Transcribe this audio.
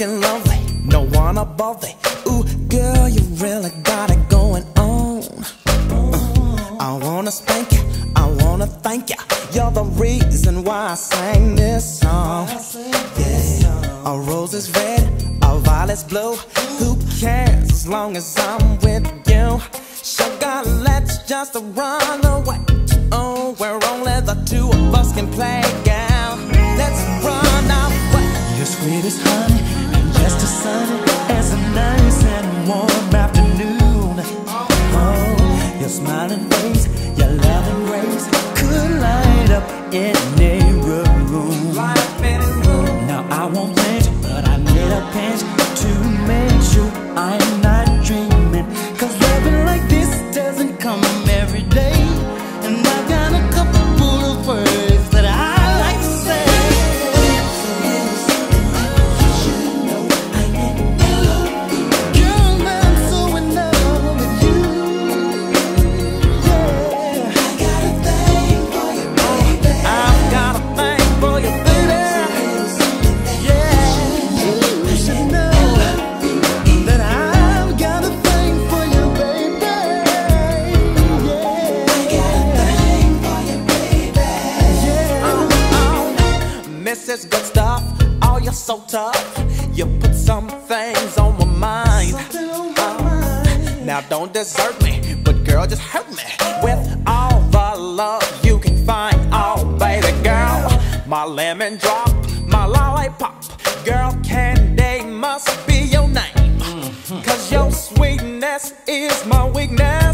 and lovely, no one above thee. Ooh, girl, you really got it going on. Uh, I wanna spank you, I wanna thank you. You're the reason why I sang this song. Yeah, a rose is red, a violet's blue. Who cares as long as I'm with you? Sugar, let's just run away. Oh, where only the two of us can play, girl. Let's run away. You're sweet as honey just as sunny as a nice and warm afternoon. Oh, your smiling face, your loving grace could light up any so tough. You put some things on my mind. On my uh, mind. Now don't desert me, but girl, just hurt me with all the love you can find. Oh, baby girl, my lemon drop, my lollipop. Girl, candy must be your name. Mm-hmm. Cause your sweetness is my weakness.